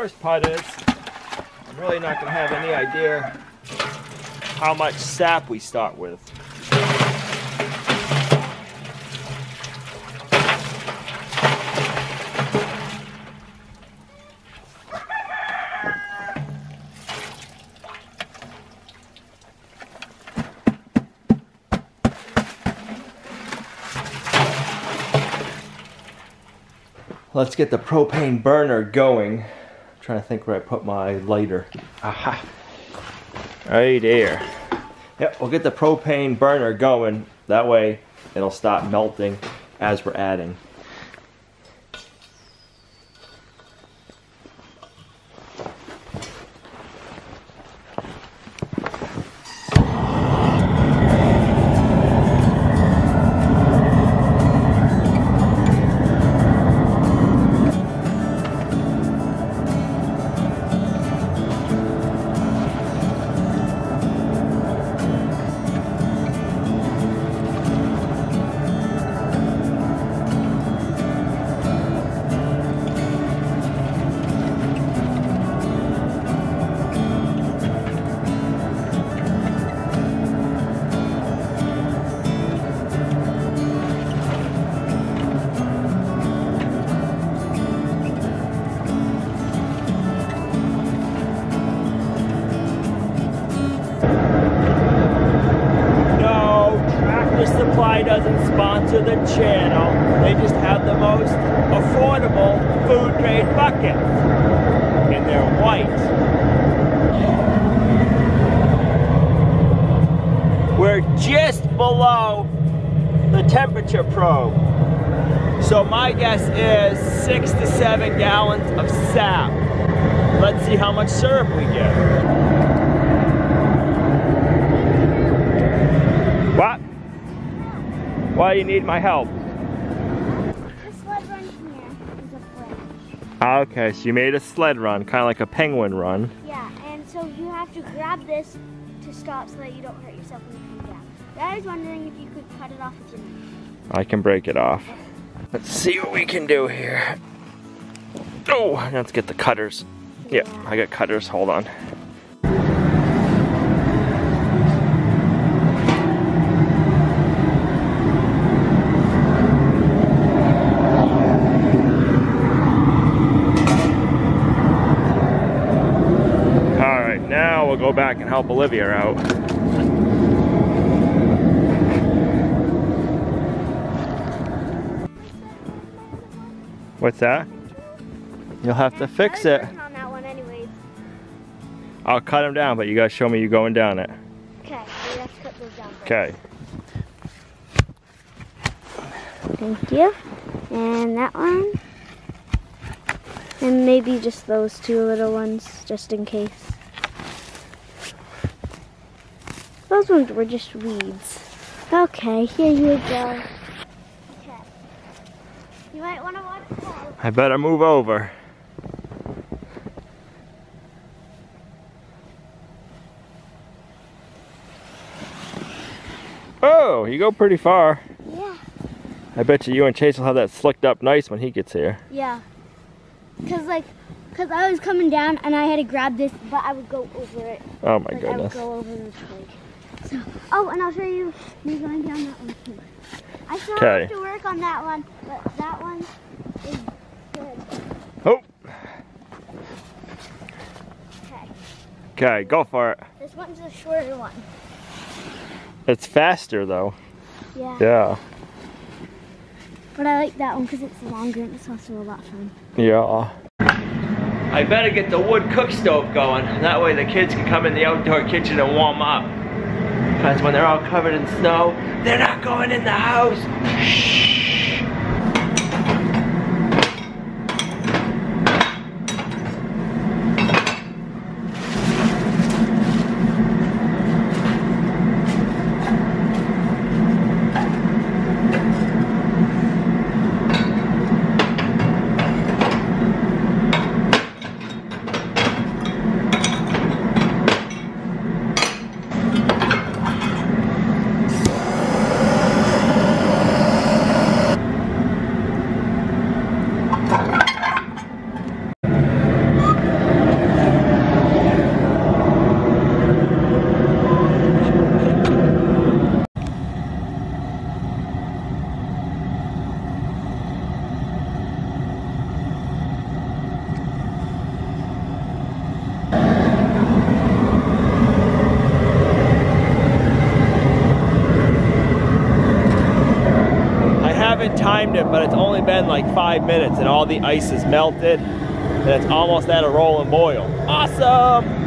worst part is, I'm really not going to have any idea how much sap we start with. Let's get the propane burner going. I'm trying to think where I put my lighter. Aha. Right there. Yep, we'll get the propane burner going. That way it'll stop melting as we're adding. Sponsor the channel. They just have the most affordable food grade bucket. And they're white. We're just below the temperature probe. So my guess is six to seven gallons of sap. Let's see how much syrup we get. Why do you need my help? This sled run here is a branch. Okay, so you made a sled run, kind of like a penguin run. Yeah, and so you have to grab this to stop so that you don't hurt yourself when you come down. I was wondering if you could cut it off with your knife. I can break it off. Let's see what we can do here. Oh, let's get the cutters. Yeah, I got cutters, hold on. All right, now we'll go back and help Olivia out. What's that? You'll have to fix I it. on that one anyways. I'll cut them down, but you gotta show me you going down it. Okay, so you have to cut those down. Okay. Thank you. And that one. And maybe just those two little ones, just in case. Those ones were just weeds. Okay, here you go. Okay. You might want to watch those. I better move over. Oh, you go pretty far. Yeah. I bet you you and Chase will have that slicked up nice when he gets here. Yeah. Cause like, cause I was coming down and I had to grab this, but I would go over it. Oh my like I goodness. would go over the twig. So, oh, and I'll show you me going down that one too. I still Okay. have to work on that one, but that one is good. Oh, Okay. okay, go for it. This one's a shorter one. It's faster though. Yeah. Yeah. But I like that one because it's longer and it's also a lot fun. Yeah. I better get the wood cook stove going. That way the kids can come in the outdoor kitchen and warm up. Because when they're all covered in snow, they're not going in the house. Shh. Timed it, but it's only been like five minutes and all the ice is melted and it's almost at a roll and boil. Awesome!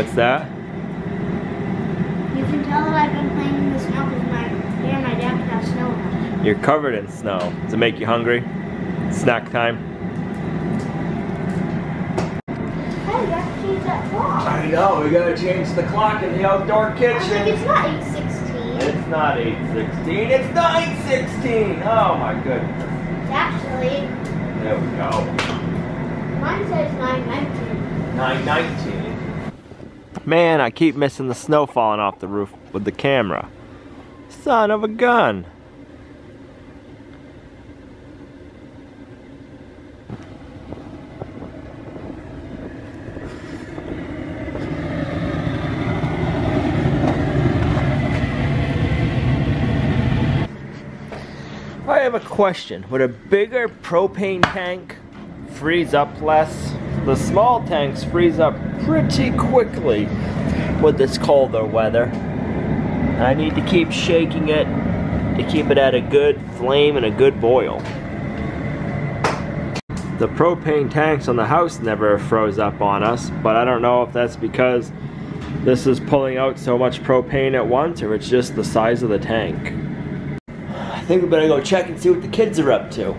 What's that? You can tell that I've been playing in the snow because my here my dad has snow now. You're covered in snow. Does it make you hungry? Snack time? Hey, you have to change that clock. I know, we gotta change the clock in the outdoor I was like, kitchen. it's not 816. It's not 816, it's 916! Oh my goodness. Actually, There we go. mine says 919. 919. Man, I keep missing the snow falling off the roof with the camera. Son of a gun. I have a question. Would a bigger propane tank freeze up less? The small tanks freeze up pretty quickly with this colder weather. I need to keep shaking it to keep it at a good flame and a good boil. The propane tanks on the house never froze up on us, but I don't know if that's because this is pulling out so much propane at once or it's just the size of the tank. I think we better go check and see what the kids are up to.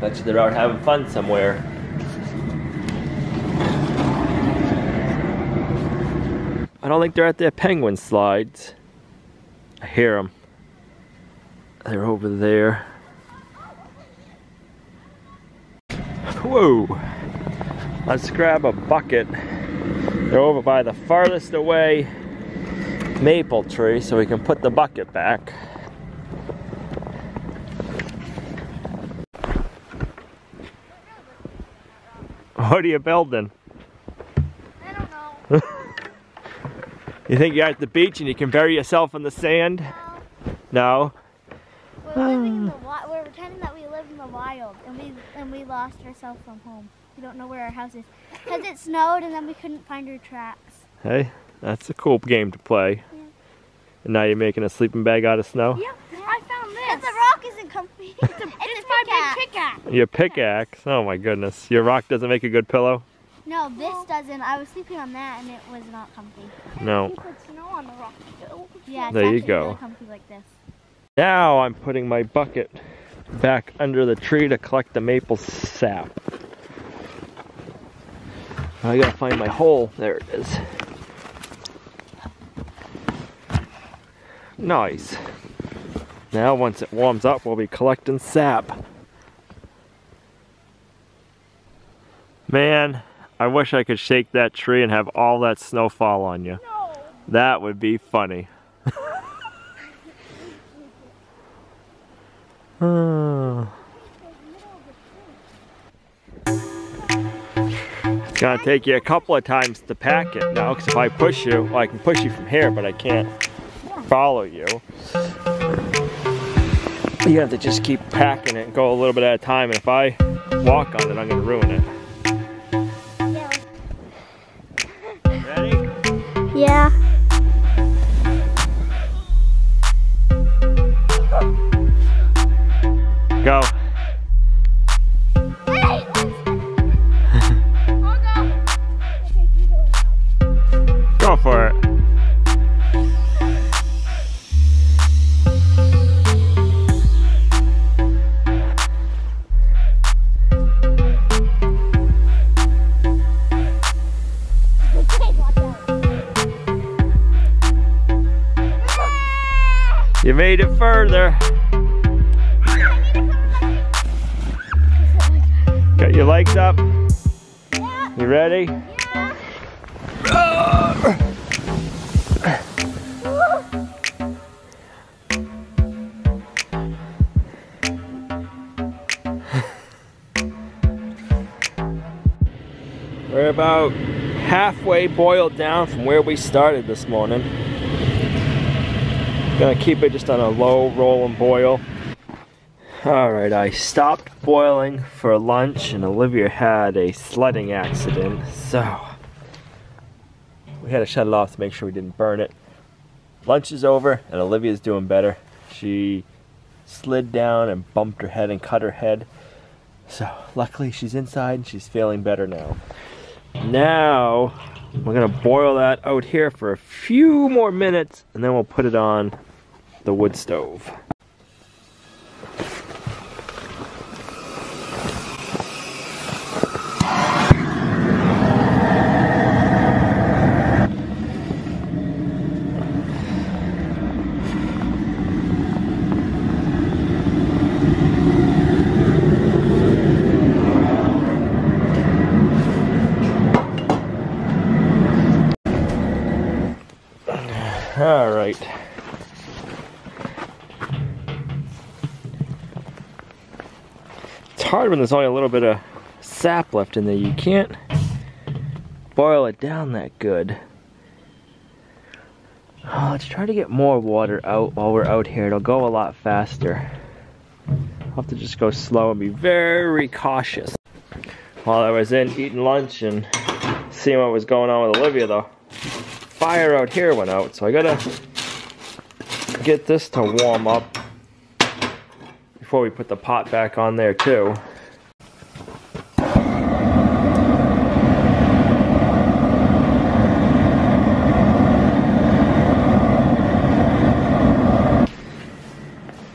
Bet you they're out having fun somewhere. Don't think they're at their penguin slides. I hear them. They're over there. Whoa! Let's grab a bucket. They're over by the farthest away maple tree so we can put the bucket back. What are you building? I don't know. You think you're at the beach and you can bury yourself in the sand? No? We're living in ah. the wi- We're pretending that we live in the wild, and we and we lost ourselves from home. We don't know where our house is because it snowed, and then we couldn't find our tracks. Hey, that's a cool game to play. Yeah. And now you're making a sleeping bag out of snow? Yep, I found this. the rock isn't comfy. It's, a, it's, my big pickaxe. Your pickaxe? Oh my goodness. Your rock doesn't make a good pillow? No, this doesn't. I was sleeping on that, and it was not comfy. No. Snow on the rock. Yeah, it's There you go. really comfy like this. Now I'm putting my bucket back under the tree to collect the maple sap. I gotta find my hole. There it is. Nice. Now once it warms up, we'll be collecting sap. Man, I wish I could shake that tree and have all that snow fall on you. No. That would be funny. Oh. It's gonna take you a couple of times to pack it now, because if I push you, well, I can push you from here, but I can't follow you. You have to just keep packing it and go a little bit at a time, and if I walk on it, I'm gonna ruin it. further. Got your legs up. Yeah. You ready? Yeah. We're about halfway boiled down from where we started this morning. Gonna keep it just on a low roll and boil. Alright, I stopped boiling for lunch and Olivia had a sledding accident, so we had to shut it off to make sure we didn't burn it. Lunch is over and Olivia's doing better. She slid down and bumped her head and cut her head. So luckily she's inside and she's feeling better now. Now we're gonna boil that out here for a few more minutes and then we'll put it on the wood stove. All right. Hard when there's only a little bit of sap left in there. You can't boil it down that good. Oh, let's try to get more water out while we're out here. It'll go a lot faster. I'll have to just go slow and be very cautious. While I was in eating lunch and seeing what was going on with Olivia though, fire out here went out, so I gotta get this to warm up before we put the pot back on there too.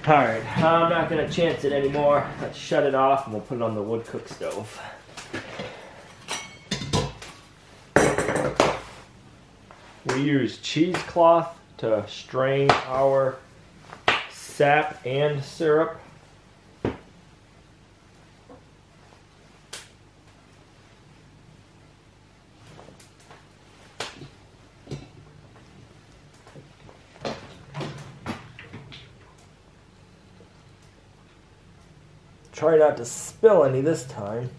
Alright, I'm not gonna chance it anymore. Let's shut it off and we'll put it on the wood cook stove. We use cheesecloth to strain our sap and syrup. Try not to spill any this time.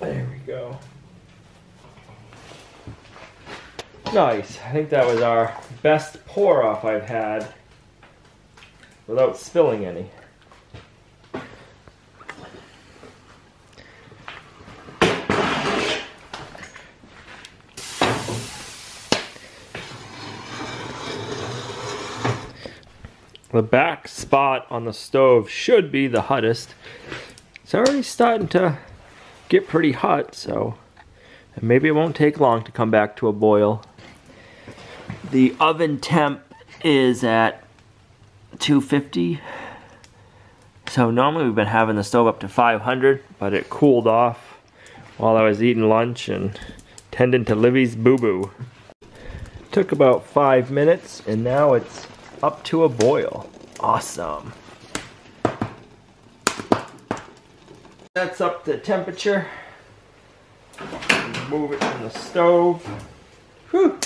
There we go. Nice. I think that was our best pour off I've had without spilling any. The back spot on the stove should be the hottest. It's already starting to get pretty hot, so maybe it won't take long to come back to a boil. The oven temp is at 250. So normally we've been having the stove up to 500, but it cooled off while I was eating lunch and tending to Livy's boo-boo. Took about five minutes and now it's up to a boil. Awesome. That's up the temperature. Move it from the stove. Whew.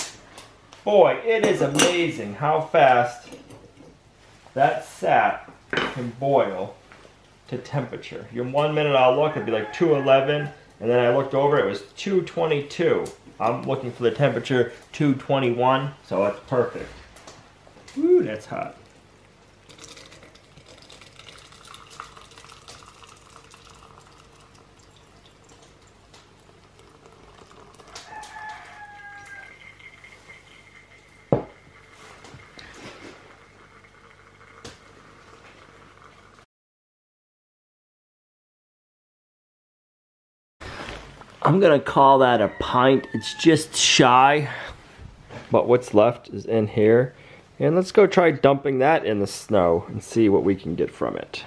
Boy, it is amazing how fast that sap can boil to temperature. In one minute I'll look, it'd be like 211, and then I looked over, it was 222. I'm looking for the temperature 221, so that's perfect. Ooh, that's hot. I'm gonna call that a pint. It's just shy, but what's left is in here. And let's go try dumping that in the snow and see what we can get from it.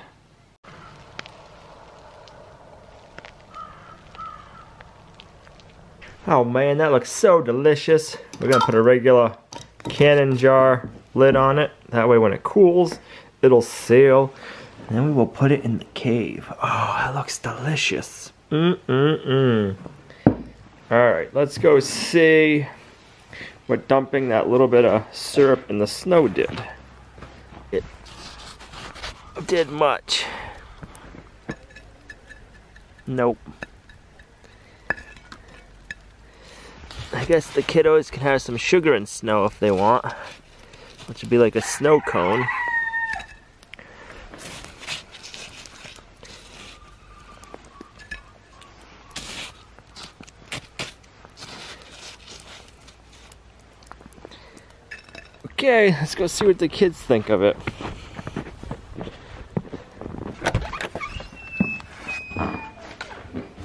Oh man, that looks so delicious. We're gonna put a regular canning jar lid on it. That way when it cools, it'll seal. And then we will put it in the cave. Oh, that looks delicious. Mm-mm-mm. All right, let's go see what dumping that little bit of syrup in the snow did. It did much. Nope. I guess the kiddos can have some sugar and snow if they want, which would be like a snow cone. Okay, let's go see what the kids think of it.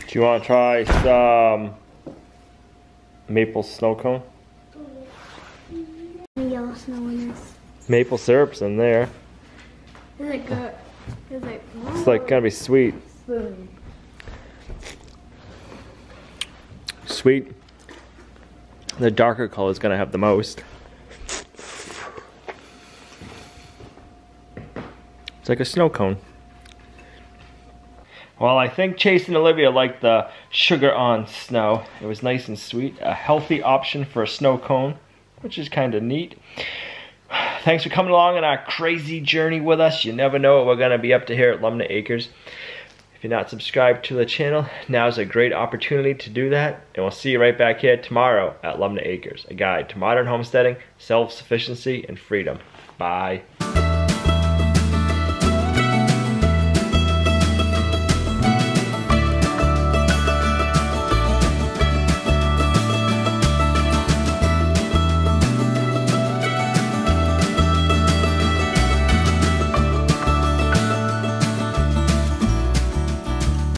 Do you want to try some maple snow cone? Yellow snow in this. Maple syrup's in there. Is it good? Is it? It's like gonna be sweet. Sweet. The darker color is gonna have the most. It's like a snow cone. Well, I think Chase and Olivia liked the sugar on snow. It was nice and sweet. A healthy option for a snow cone, which is kind of neat. Thanks for coming along on our crazy journey with us. You never know what we're going to be up to here at Lumnah Acres. If you're not subscribed to the channel, now's a great opportunity to do that. And we'll see you right back here tomorrow at Lumnah Acres, a guide to modern homesteading, self-sufficiency, and freedom. Bye.